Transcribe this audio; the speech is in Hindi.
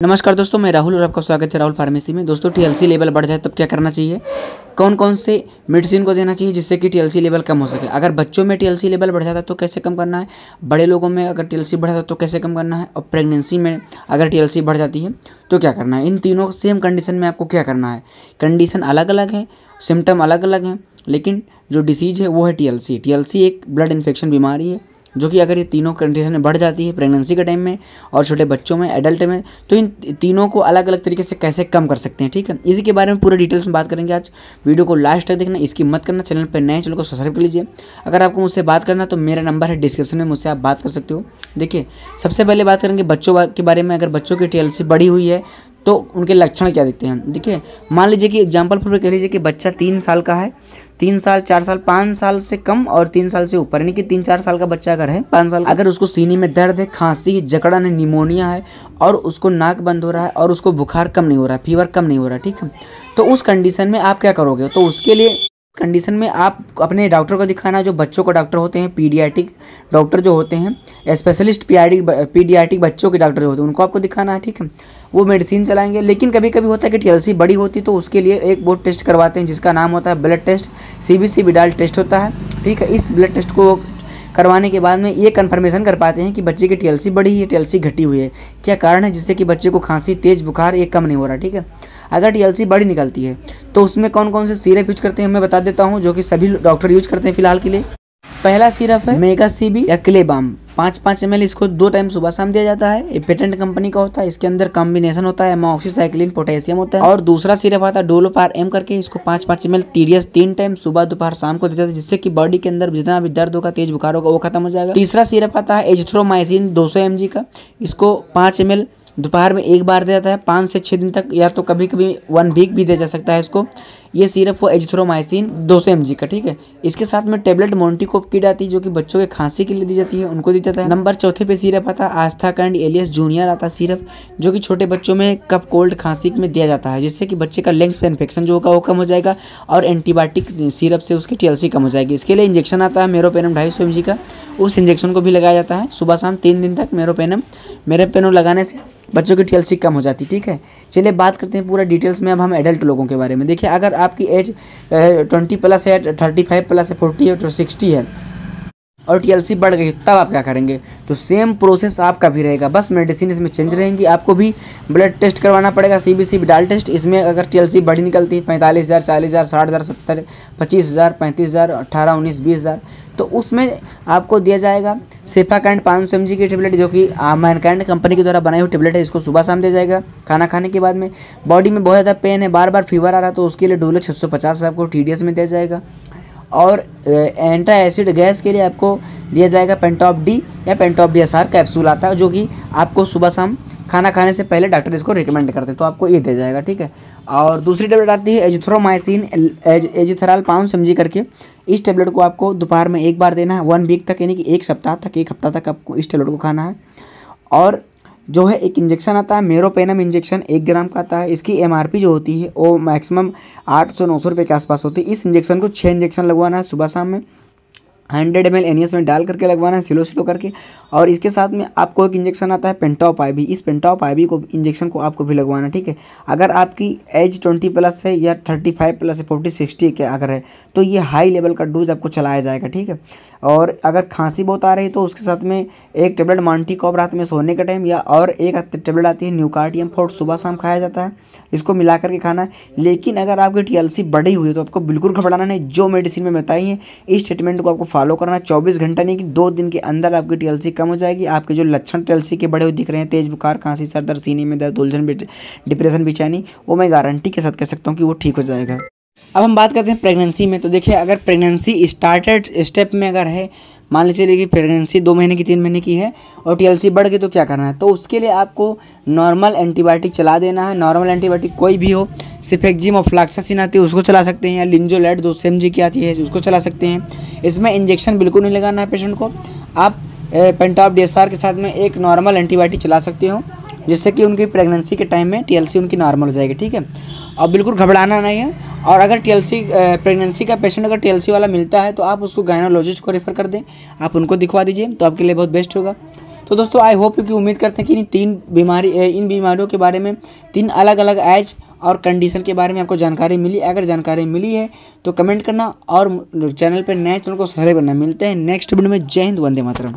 नमस्कार दोस्तों, मैं राहुल और आपका स्वागत है राहुल फार्मेसी में। दोस्तों टीएलसी लेवल बढ़ जाए तब क्या करना चाहिए? कौन कौन से मेडिसिन को देना चाहिए जिससे कि टीएलसी लेवल कम हो सके? अगर बच्चों में टीएलसी लेवल बढ़ जाता है तो कैसे कम करना है? बड़े लोगों में अगर टीएलसी बढ़ जाता है तो कैसे कम करना है? और प्रेगनेंसी में अगर टीएलसी बढ़ जाती है तो क्या करना है? इन तीनों सेम कंडीशन में आपको क्या करना है? कंडीशन अलग अलग है सिम्टम अलग अलग हैं, लेकिन जो डिसीज़ है वो है टीएलसी टीएलसी एक ब्लड इन्फेक्शन बीमारी है जो कि अगर ये तीनों कंडीशन में बढ़ जाती है प्रेगनेंसी के टाइम में और छोटे बच्चों में एडल्ट में तो इन तीनों को अलग अलग तरीके से कैसे कम कर सकते हैं, ठीक है? इसी के बारे में पूरे डिटेल्स में बात करेंगे आज। वीडियो को लास्ट तक देखना, इसकी मत करना चैनल पर नए चैनल को सब्सक्राइब कर लीजिए। अगर आपको मुझसे बात करना तो मेरा नंबर है डिस्क्रिप्शन में, मुझसे आप बात कर सकते हो। देखिए, सबसे पहले बात करेंगे बच्चों के बारे में। अगर बच्चों की टीएलसी बढ़ी हुई है तो उनके लक्षण क्या दिखते हैं? देखिए, मान लीजिए कि एग्ज़ाम्पल फॉर कह लीजिए कि बच्चा तीन साल का है, तीन साल, चार साल, पाँच साल से कम और तीन साल से ऊपर, यानी कि तीन चार साल का बच्चा अगर है, पाँच साल अगर उसको सीने में दर्द है, खांसी जकड़न है, निमोनिया है और उसको नाक बंद हो रहा है और उसको बुखार कम नहीं हो रहा है, फीवर कम नहीं हो रहा है, ठीक है? तो उस कंडीशन में आप क्या करोगे? तो उसके लिए कंडीशन में आप अपने डॉक्टर को दिखाना, जो बच्चों को डॉक्टर होते हैं पीडियाटिक डॉक्टर जो होते हैं स्पेशलिस्ट पीडियाटिक पीडियाटिक बच्चों के डॉक्टर जो होते हैं, उनको आपको दिखाना है, ठीक है? वो मेडिसिन चलाएँगे, लेकिन कभी कभी होता है कि टीएलसी बड़ी होती तो उसके लिए एक बोर्ड टेस्ट करवाते हैं, जिसका नाम होता है blood test C B C test होता है, ठीक है? इस ब्लड टेस्ट को करवाने के बाद में ये कन्फर्मेशन कर पाते हैं कि बच्चे की टीएलसी बढ़ी है टीएलसी घटी हुई है। क्या कारण है जिससे कि बच्चे को खांसी, तेज बुखार, ये कम नहीं हो रहा, ठीक है? अगर टीएलसी बड़ी निकलती है तो उसमें कौन कौन से सिरप यूज़ करते हैं, मैं बता देता हूँ, जो कि सभी डॉक्टर यूज़ करते हैं फ़िलहाल के लिए। पहला सिरप है मेगा सी बी या क्लेबाम पाँच पाँच एम इसको दो टाइम सुबह शाम दिया जाता है। ये पेटेंट कंपनी का होता है, इसके अंदर कॉम्बिनेशन होता है मोक्सीसाइक्लिन पोटेशियम होता है। और दूसरा सिरप आता है डोलो पार एम करके, इसको पाँच पाँच एम टीडीएस तीन टाइम सुबह, दोपहर, शाम को देता है, जिससे कि बॉडी के अंदर जितना भी दर्द होगा, तेज बुखार होगा, वो खत्म हो जाएगा। तीसरा सिरप आता है एजथ्रोमाइसिन दो सौ का। इसको पाँच एम दोपहर में एक बार दिया जाता है, पाँच से छः दिन तक, या तो कभी कभी वन वीक भी दिया जा सकता है इसको। ये सिरप वो एजिथ्रोमाइसिन दो सौ का, ठीक है? इसके साथ में टेबलेट मोन्टीकोप की जाती है जो कि बच्चों के खांसी के लिए दी जाती है, उनको दी जाता है नंबर चौथे पे सिरप आता है आस्था कैंड एलियस जूनियर आता है सिरप, जो कि छोटे बच्चों में कप कोल्ड, खांसी में दिया जाता है, जिससे कि बच्चे का लेंग्स पे इन्फेक्शन जो होगा वो कम हो जाएगा और एंटीबायोटिक सिरप से उसकी टी कम हो जाएगी। इसके लिए इंजेक्शन आता है मेरोपेनम ढाई सौ का। उस इंजेक्शन को भी लगाया जाता है। सुबह शाम तीन दिन तक मेरोपेनम मेरोपेनम लगाने से बच्चों की टी कम हो जाती है ठीक है? चलिए बात करते हैं पूरा डिटेल्स में, अब हम एडल्ट लोगों के बारे में। देखिए, अगर आपकी एज ट्वेंटी प्लस है थर्टी फाइव प्लस है फोर्टी है तो सिक्सटी है। और टीएलसी बढ़ गई, तब आप क्या करेंगे? तो सेम प्रोसेस आपका भी रहेगा। बस मेडिसिन इसमें चेंज रहेंगी। आपको भी ब्लड टेस्ट करवाना पड़ेगा सी बी सी डाल टेस्ट इसमें अगर टीएलसी बड़ी निकलती है पैंतालीस हज़ार, चालीस हज़ार, साठ हज़ार, सत्तर, पच्चीस हज़ार, पैंतीस हज़ार अट्ठारह उन्नीस, बीस हज़ार। तो उसमें आपको दिया जाएगा सेफा कैंड पाँच सौ की टेबलेट जो कि मैनकैंड कंपनी के द्वारा बनाई हुई टेबलेट है। इसको सुबह शाम दिया जाएगा, खाना खाने के बाद में। बॉडी में बहुत ज़्यादा पेन है बार बार फीवर आ रहा है तो उसके लिए डोलो छः सौ पचास आपको टीडीएस में दिया जाएगा। और एंटा एसिड गैस के लिए आपको दिया जाएगा पेंटॉप डी या Pantop D S R capsule आता है जो कि आपको सुबह शाम खाना खाने से पहले डॉक्टर इसको रिकमेंड करते हैं। तो आपको ये दिया जाएगा ठीक है? और दूसरी टेबलेट आती है एजिथ्रोमाइसिन एज, एजिथराल पाँच समझी करके। इस टेबलेट को आपको दोपहर में एक बार देना है वन वीक तक यानी कि एक सप्ताह तक एक हफ़्ता तक आपको इस टेबलेट को खाना है। और जो है एक इंजेक्शन आता है मेरोपेनम इंजेक्शन एक ग्राम का आता है। इसकी एमआरपी जो होती है, वो मैक्सिमम आठ सौ नौ सौ रुपये के आसपास होती है। इस इंजेक्शन को छः इंजेक्शन लगवाना है सुबह शाम में। हंड्रेड एम एल में डाल करके लगवाना है, सिलो सिलो करके। और इसके साथ में आपको एक इंजेक्शन आता है पेंटॉप आई इस पेंटॉप आई को इंजेक्शन को आपको भी लगवाना ठीक है? अगर आपकी एज ट्वेंटी प्लस है या थर्टी फाइव प्लस है फोर्टी सिक्सटी के अगर है तो ये हाई लेवल का डोज आपको चलाया जाएगा, ठीक है? और अगर खांसी बहुत आ रही है तो उसके साथ में एक टेबलेट मांटी कॉप रात में सोने का टाइम या और एक टेबलेट आती है न्यूकार्डियम फोर्ट सुबह शाम खाया जाता है, इसको मिला करके खाना है। लेकिन अगर आपकी टी बढ़ी हुई है तो आपको बिल्कुल घबराना नहीं, जो मेडिसिन में बताई है, इस ट्रीटमेंट को आपको फॉलो करना। है चौबीस घंटा नहीं कि दो दिन के अंदर आपकी टीएलसी कम हो जाएगी। आपके जो लक्षण टीएलसी के बड़े हुए दिख रहे हैं, तेज बुखार, खांसी, सर दर्द, सीने में दर्द, उलझन डिप्रेशन, बेचैनी, वो मैं गारंटी के साथ कह सकता हूँ कि वो ठीक हो जाएगा। अब हम बात करते हैं प्रेगनेंसी में। तो देखिए, अगर प्रेगनेंसी स्टार्टेड स्टेप में अगर है मान लीजिए चलिए कि प्रेगनेंसी दो महीने की, तीन महीने की है और टीएलसी बढ़ गई तो क्या करना है? तो उसके लिए आपको नॉर्मल एंटीबायोटिक चला देना है। नॉर्मल एंटीबायोटिक कोई भी हो सिफेक्जिम और फ्लाक्सासिन आती है, उसको चला सकते हैं। या लिंजोलेट दो सेम जी की आती है, उसको चला सकते हैं। इसमें इंजेक्शन बिल्कुल नहीं लगाना है पेशेंट को। आप पेंटॉप डी के साथ में एक नॉर्मल एंटीबायोटिक चला सकते हो, जिससे कि उनकी प्रेगनेंसी के टाइम में टीएलसी उनकी नॉर्मल हो जाएगी, ठीक है? और बिल्कुल घबराना नहीं है। और अगर टीएलसी प्रेगनेंसी का पेशेंट अगर टीएलसी वाला मिलता है तो आप उसको गायनोलॉजिस्ट को रेफ़र कर दें। आप उनको दिखवा दीजिए तो आपके लिए बहुत बेस्ट होगा। तो दोस्तों आई होप कि उम्मीद करते हैं कि इन तीन बीमारी इन बीमारियों के बारे में, तीन अलग अलग एज और कंडीशन के बारे में आपको जानकारी मिली। अगर जानकारी मिली है तो कमेंट करना और चैनल पर नए चैनल को सब्सक्राइब करना। मिलते हैं नेक्स्ट वीडियो में। जय हिंद, वंदे मातरम।